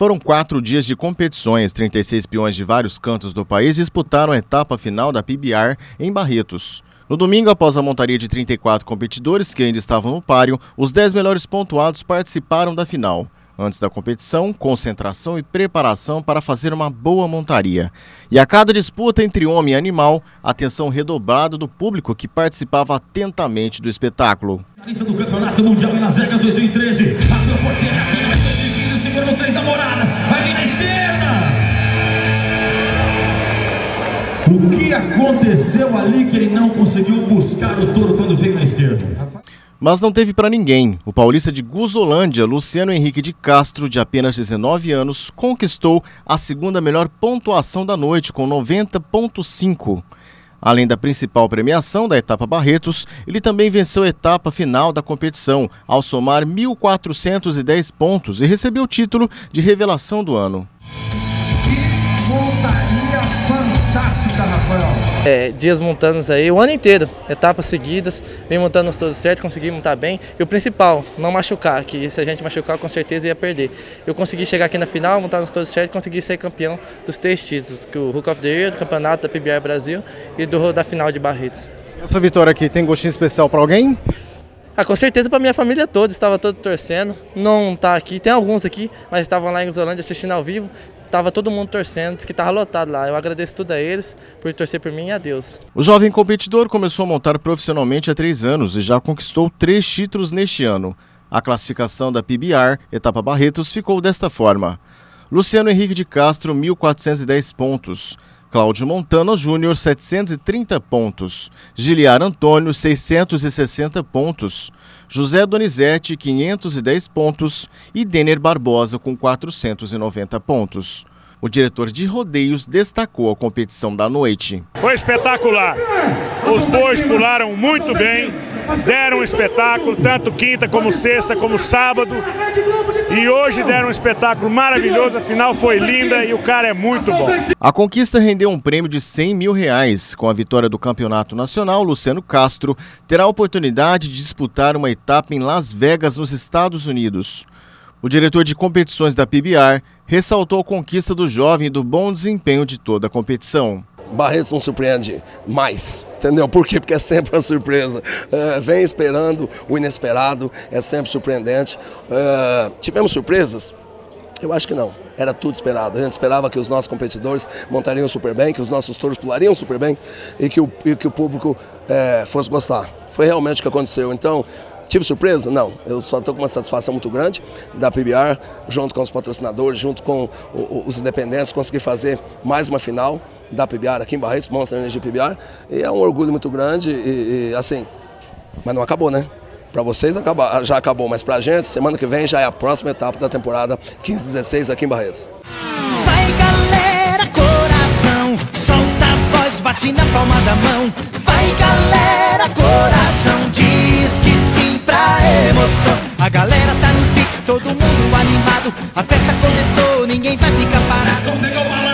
Foram quatro dias de competições. 36 peões de vários cantos do país disputaram a etapa final da PBR em Barretos. No domingo, após a montaria de 34 competidores que ainda estavam no páreo, os 10 melhores pontuados participaram da final. Antes da competição, concentração e preparação para fazer uma boa montaria. E a cada disputa entre homem e animal, atenção redobrada do público que participava atentamente do espetáculo. do Campeonato Mundial em Las Vegas 2013, aconteceu ali que ele não conseguiu buscar o touro quando veio na esquerda? Mas não teve para ninguém. O paulista de Guzolândia, Luciano Henrique de Castro, de apenas 19 anos, conquistou a segunda melhor pontuação da noite, com 90,5. Além da principal premiação da etapa Barretos, ele também venceu a etapa final da competição, ao somar 1.410 pontos e recebeu o título de revelação do ano. É, dias montando aí o ano inteiro, etapas seguidas, vem montando os todos certo, consegui montar bem. E o principal, não machucar, que se a gente machucar com certeza ia perder. Eu consegui chegar aqui na final, montar nos todos certo, consegui ser campeão dos três títulos, que o Hook of the Year, do campeonato da PBR Brasil e do, da final de Barretos. Essa vitória aqui tem gostinho especial para alguém? Ah, com certeza para minha família toda, estava todo torcendo. Não tá aqui, tem alguns aqui, mas estavam lá em Isolândia assistindo ao vivo tava todo mundo torcendo, que tava lotado lá. Eu agradeço tudo a eles por torcer por mim e a Deus. O jovem competidor começou a montar profissionalmente há três anos e já conquistou três títulos neste ano. A classificação da PBR, etapa Barretos, ficou desta forma. Luciano Henrique de Castro, 1.410 pontos. Cláudio Montano Júnior, 730 pontos. Giliar Antônio, 660 pontos. José Donizete, 510 pontos. E Denner Barbosa, com 490 pontos. O diretor de rodeios destacou a competição da noite. Foi espetacular. Os bois pularam muito bem, deram um espetáculo, tanto quinta como sexta, como sábado. E hoje deram um espetáculo maravilhoso, a final foi linda e o cara é muito bom. A conquista rendeu um prêmio de 100 mil reais. Com a vitória do campeonato nacional, Luciano Castro terá a oportunidade de disputar uma etapa em Las Vegas, nos Estados Unidos. O diretor de competições da PBR ressaltou a conquista do jovem e do bom desempenho de toda a competição. Barretos não surpreende mais, entendeu? Por quê? Porque é sempre uma surpresa. Uh, vem esperando o inesperado, é sempre surpreendente. Uh, tivemos surpresas? Eu acho que não. Era tudo esperado. A gente esperava que os nossos competidores montariam super bem, que os nossos touros pulariam super bem e que o, e que o público é, fosse gostar. Foi realmente o que aconteceu. Então, Tive surpresa? Não. Eu só estou com uma satisfação muito grande da PBR, junto com os patrocinadores, junto com os independentes, conseguir fazer mais uma final da PBR aqui em Barretos, Monster Energy PBR. E é um orgulho muito grande e, e assim, mas não acabou, né? Para vocês acaba, já acabou, mas para a gente, semana que vem já é a próxima etapa da temporada 15-16 aqui em Barretos. Vai galera, coração, solta a voz, bate na palma da mão. Vai galera, coração, diz que emoção. A galera tá no pique, todo mundo animado. A festa começou, ninguém vai ficar parado.